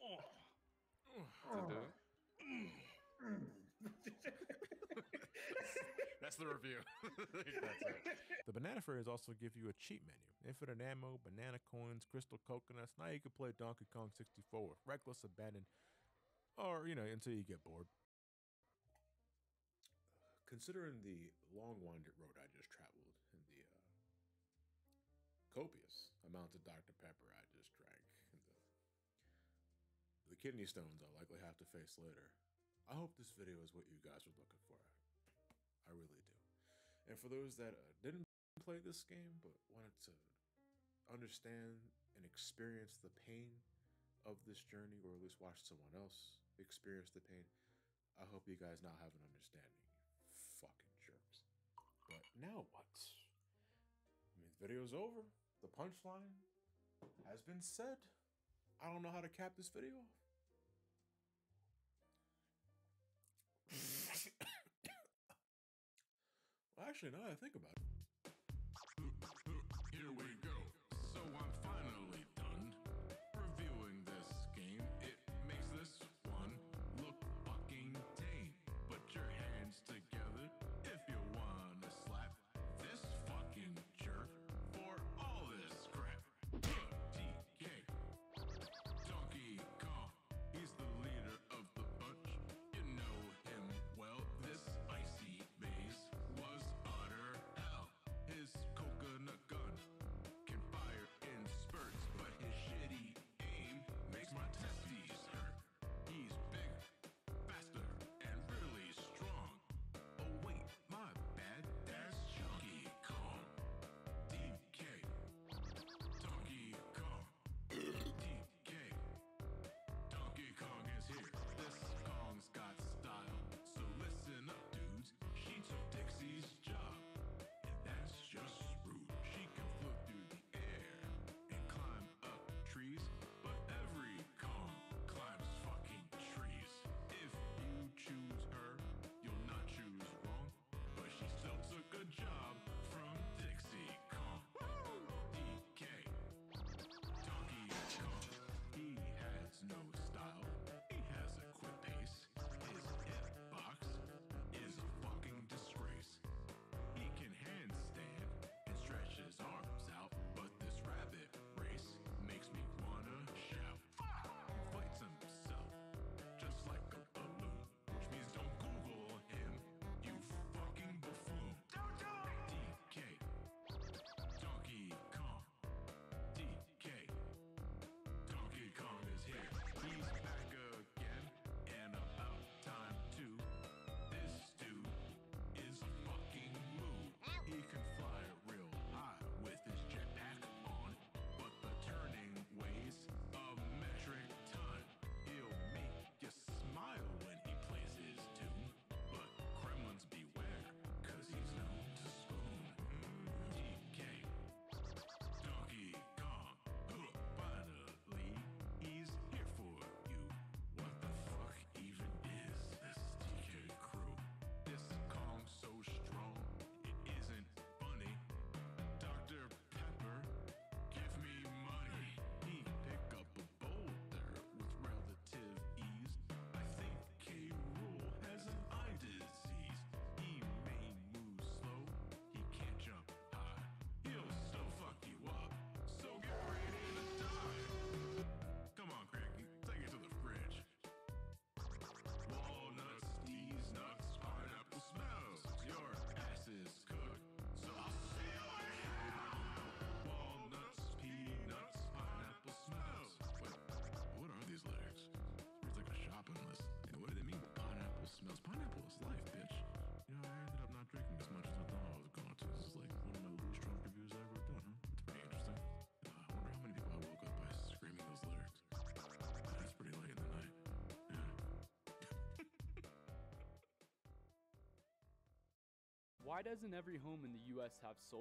Oh. That's the review. That's the banana fairies also give you a cheat menu. Infinite ammo, banana coins, crystal coconuts. Now you can play Donkey Kong 64 with reckless abandon, or, you know, until you get bored. Considering the long winded road I just traveled and the uh, copious amounts of Dr. Pepper I just drank, the kidney stones I'll likely have to face later. I hope this video is what you guys were looking for. I really do. And for those that uh, didn't play this game but wanted to understand and experience the pain of this journey, or at least watch someone else experience the pain, I hope you guys now have an understanding. You fucking jerks. But now what? I mean, the video's over. The punchline has been said. I don't know how to cap this video off. well, actually, now I think about it. Why doesn't every home in the US have solar?